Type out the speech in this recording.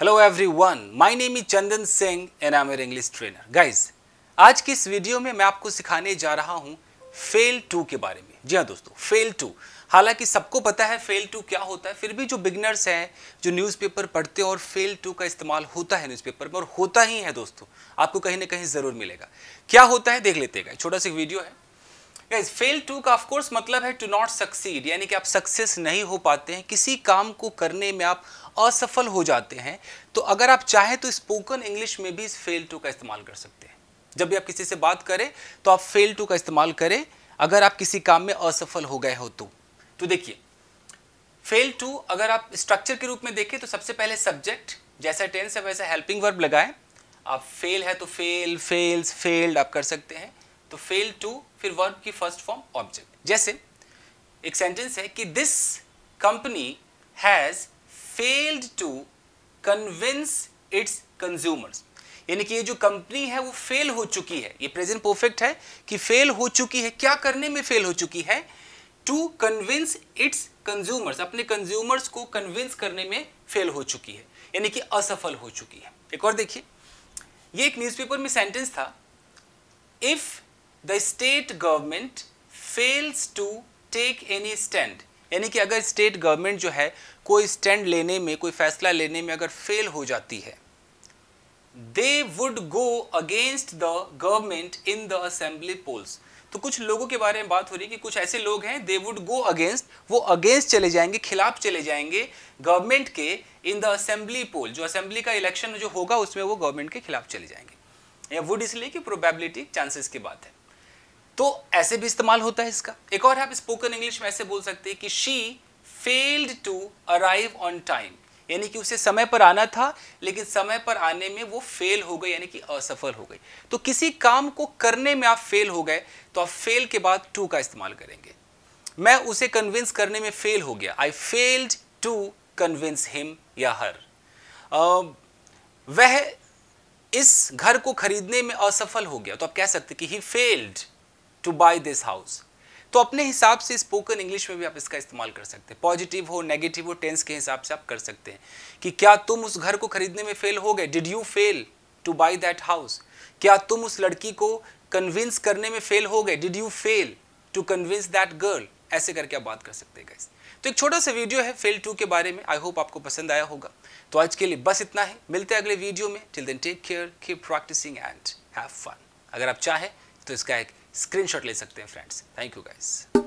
Hello everyone my name is Chandan Singh and I am English trainer guys आज की इस video में मैं आपको सिखाने जा रहा हूँ फेल टू के बारे में। जी हाँ दोस्तों फेल टू हालाँकि सबको पता है फेल टू क्या होता है, फिर भी जो बिगनर्स हैं, जो न्यूज़पेपर पढ़ते हैं और फेल टू का इस्तेमाल होता है न्यूज़पेपर में, और होता ही है, दोस्तों, आपको कहीं ना कहीं ज़रूर मिलेगा। क्या होता है, देख लेते हैं छोटा सा वीडियो है। गाइस फेल टू का ऑफ़ कोर्स मतलब है टू नॉट सक्सीड यानी कि आप सक्सेस नहीं हो पाते हैं, किसी काम को करने में आप असफल हो जाते हैं तो अगर आप चाहें तो स्पोकन इंग्लिश में भी इस फेल टू का इस्तेमाल कर सकते हैं। जब भी आप किसी से बात करें तो आप फेल टू का इस्तेमाल करें, अगर आप किसी काम में असफल हो गए हो तो। तो देखिए फेल टू अगर आप स्ट्रक्चर के रूप में देखें तो सबसे पहले सब्जेक्ट जैसा टेंस है वैसा हेल्पिंग वर्ब लगाएँ। आप फेल है तो फेल फेल्स फेल्ड आप कर सकते हैं। तो फेल टू फिर वर्ब की फ़र्स्ट फॉर्म ऑब्जेक्ट। जैसे, एक सेंटेंस है कि this company has failed to convince its consumers यानी कि ये जो कंपनी है, वो फेल हो चुकी है। ये प्रेजेंट परफेक्ट है कि फेल हो चुकी है। क्या करने में फेल हो चुकी है? टू कन्विंस इट्स कंज्यूमर्स अपने कंज्यूमर्स को कन्विंस करने में फेल हो चुकी है। यानी कि असफल हो चुकी है। एक और देखिए, ये एक न्यूज़पेपर में सेंटेंस था if the state government fails to take any stand यानी कि अगर स्टेट गवर्नमेंट जो है, कोई स्टैंड लेने में, कोई फैसला लेने में अगर फेल हो जाती है they would go against the government in the assembly polls तो कुछ लोगों के बारे में बात हो रही है कि कुछ ऐसे लोग हैं दे वुड गो अगेंस्ट वो अगेंस्ट चले जाएँगे, खिलाफ चले जाएँगे गवर्नमेंट के इन द असेंबली पोल जो असेंबली का इलेक्शन जो होगा, उसमें वो गवर्नमेंट के खिलाफ चले जाएँगे. या वुड इसलिए कि प्रोबेबिलिटी चांसेस की बात है. तो ऐसे भी इस्तेमाल होता है इसका। एक और आप स्पोकन इंग्लिश में ऐसे बोल सकते हैं कि she failed to arrive on time यानी कि उसे समय पर आना था, लेकिन समय पर आने में वो फेल हो गई यानी कि असफल हो गई तो किसी काम को करने में आप फेल हो गए तो आप फेल के बाद टू का इस्तेमाल करेंगे। मैं उसे कन्विंस करने में फेल हो गया। I failed to convince him या हर वह इस घर को खरीदने में असफल हो गया। तो आप कह सकते कि he failed to buy this house तो अपने हिसाब से स्पोकन इंग्लिश में भी आप इसका इस्तेमाल कर सकते हैं। पॉजिटिव हो नेगेटिव हो टेंस के हिसाब से आप कर सकते हैं। कि क्या तुम उस घर को खरीदने में फेल हो गए? Did you fail to buy that house क्या तुम उस लड़की को कन्विंस करने में फेल हो गए? Did you fail to convince that girl ऐसे करके आप बात कर सकते हैं तो एक छोटा सा वीडियो है फेल टू के बारे में। आई होप आपको पसंद आया होगा। तो आज के लिए बस इतना है। मिलते हैं अगले वीडियो में। Till then take care keep practising and have fun अगर आप चाहें तो इसका एक स्क्रीनशॉट ले सकते हैं फ्रेंड्स थैंक यू गाइस